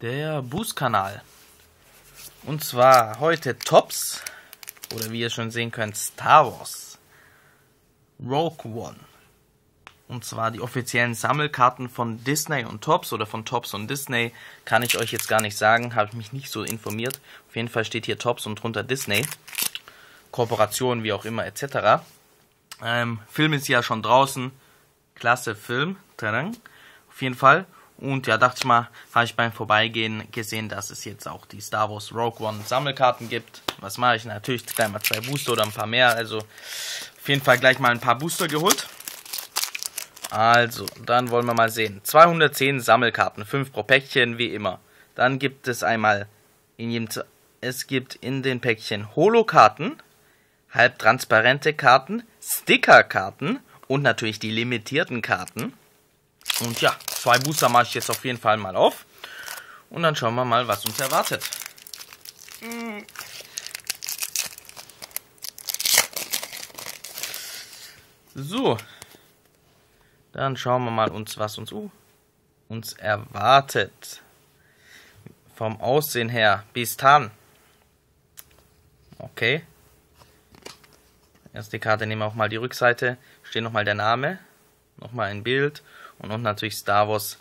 der Boost-Kanal. Und zwar heute Tops, oder wie ihr schon sehen könnt, Star Wars Rogue One. Und zwar die offiziellen Sammelkarten von Disney und Tops oder von Tops und Disney. Kann ich euch jetzt gar nicht sagen, habe ich mich nicht so informiert. Auf jeden Fall steht hier Tops und drunter Disney. Kooperation, wie auch immer, etc. Ähm, Film ist ja schon draußen. Klasse Film. Auf jeden Fall. Und ja, dachte ich mal, habe ich beim Vorbeigehen gesehen, dass es jetzt auch die Star Wars Rogue One Sammelkarten gibt. Was mache ich? Natürlich gleich mal zwei Booster oder ein paar mehr. Also auf jeden Fall gleich mal ein paar Booster geholt. Also, dann wollen wir mal sehen. 210 Sammelkarten, 5 pro Päckchen, wie immer. Dann gibt es einmal in jedem, es gibt in den Päckchen Holo-Karten, halbtransparente Karten, Sticker-Karten und natürlich die limitierten Karten. Und ja, zwei Booster mache ich jetzt auf jeden Fall mal auf. Und dann schauen wir mal, was uns erwartet. So. Dann schauen wir mal uns, was uns, uh, uns erwartet. Vom Aussehen her. Bistan. Okay. Erste Karte nehmen wir auch mal die Rückseite. Steht nochmal der Name. Nochmal ein Bild und noch natürlich Star Wars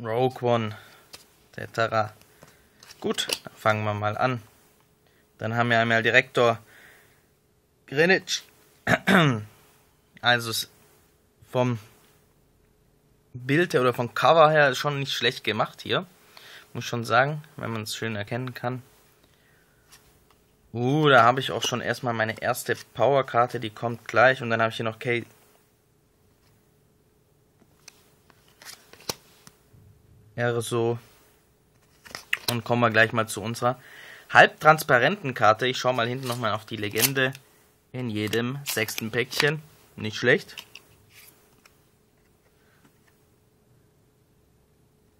Rogue One etc. Gut, fangen wir mal an. Dann haben wir einmal Direktor Greenwich. Also vom Bild her oder vom Cover her ist schon nicht schlecht gemacht hier. Muss schon sagen, wenn man es schön erkennen kann. Uh, da habe ich auch schon erstmal meine erste Powerkarte, die kommt gleich. Und dann habe ich hier noch K wäre so. Und kommen wir gleich mal zu unserer halbtransparenten Karte. Ich schaue mal hinten nochmal auf die Legende in jedem sechsten Päckchen. Nicht schlecht.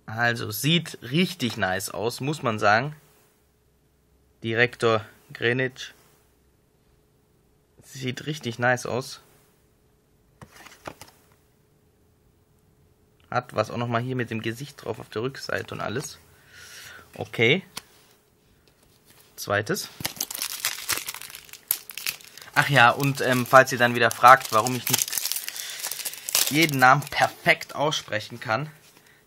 Also, sieht richtig nice aus, muss man sagen. Direktor Greenwich. Sieht richtig nice aus. Hat, was auch nochmal hier mit dem Gesicht drauf auf der Rückseite und alles. Okay. Zweites. Ach ja, und ähm, falls ihr dann wieder fragt, warum ich nicht jeden Namen perfekt aussprechen kann,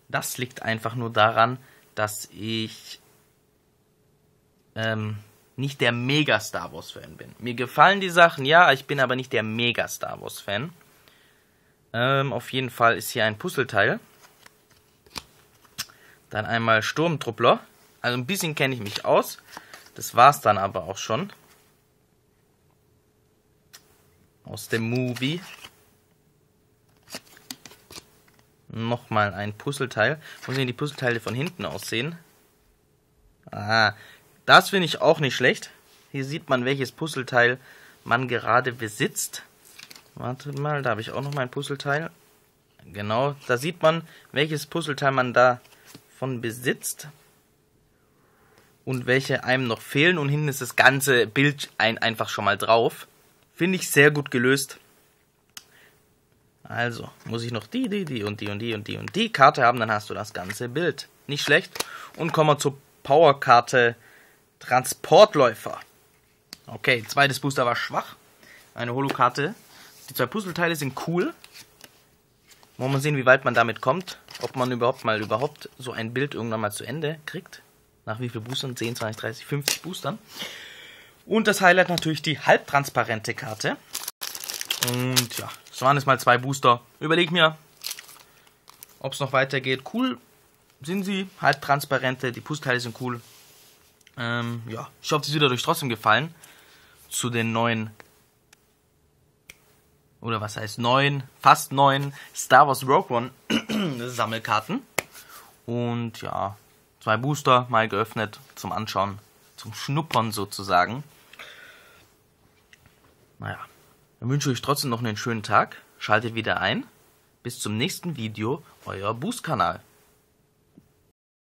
das liegt einfach nur daran, dass ich ähm, nicht der Mega Star Wars Fan bin. Mir gefallen die Sachen, ja, ich bin aber nicht der Mega Star Wars Fan. Ähm, auf jeden Fall ist hier ein Puzzleteil. Dann einmal Sturmtruppler. Also ein bisschen kenne ich mich aus. Das war es dann aber auch schon. Aus dem Movie. Nochmal ein Puzzleteil. Wo sehen die Puzzleteile von hinten aussehen? Ah, das finde ich auch nicht schlecht. Hier sieht man, welches Puzzleteil man gerade besitzt. Warte mal, da habe ich auch noch mein Puzzleteil. Genau, da sieht man, welches Puzzleteil man davon besitzt. Und welche einem noch fehlen. Und hinten ist das ganze Bild ein, einfach schon mal drauf. Finde ich sehr gut gelöst. Also, muss ich noch die, die, die und die und die und die und die Karte haben, dann hast du das ganze Bild. Nicht schlecht. Und kommen wir zur Powerkarte Transportläufer. Okay, zweites Booster war schwach. Eine Holokarte die zwei Puzzleteile sind cool. Wollen wir sehen, wie weit man damit kommt. Ob man überhaupt mal überhaupt so ein Bild irgendwann mal zu Ende kriegt. Nach wie viel Boostern? 10, 20, 30, 50 Boostern. Und das Highlight natürlich die halbtransparente Karte. Und ja, das waren jetzt mal zwei Booster. Überleg mir, ob es noch weitergeht. Cool sind sie, halbtransparente, die Puzzleteile sind cool. Ähm, ja, ich hoffe, es wird euch trotzdem gefallen. Zu den neuen oder was heißt neun, fast neun Star Wars Rogue One Sammelkarten. Und ja, zwei Booster mal geöffnet zum Anschauen, zum Schnuppern sozusagen. Naja, dann wünsche ich euch trotzdem noch einen schönen Tag. Schaltet wieder ein. Bis zum nächsten Video, euer Boost-Kanal.